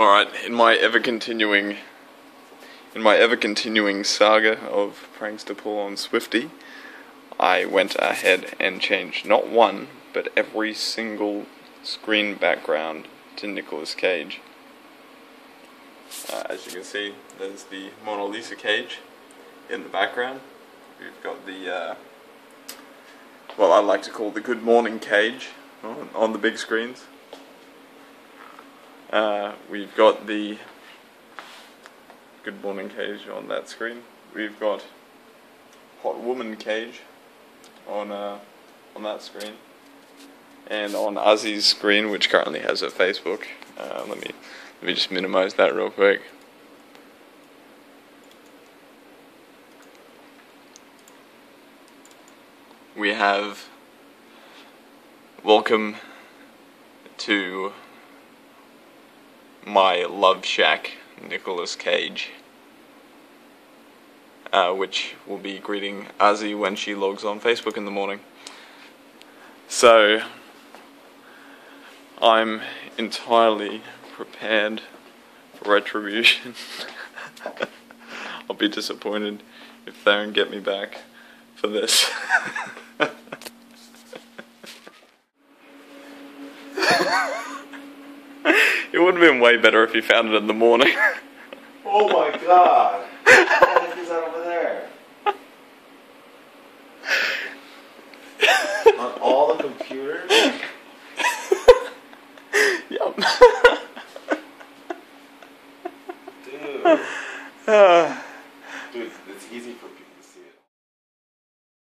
Alright, in my ever continuing in my ever continuing saga of pranks to pull on Swifty, I went ahead and changed not one, but every single screen background to Nicolas Cage. Uh, as you can see, there's the Mona Lisa cage in the background. We've got the, uh, well, I like to call the Good Morning cage on, on the big screens. Uh, we've got the Good Morning cage on that screen. We've got Hot Woman cage on uh, on that screen, and on Ozzy's screen, which currently has a Facebook. Uh, let me let me just minimize that real quick. We have welcome to my love shack, Nicolas Cage, uh, which will be greeting Ozzy when she logs on Facebook in the morning. So, I'm entirely prepared for retribution. I'll be disappointed if they don't get me back for this. it would have been way better if you found it in the morning. Oh my god! What the heck is that over there? On all the computers? yep. Dude. Uh, Dude, it's easy for people.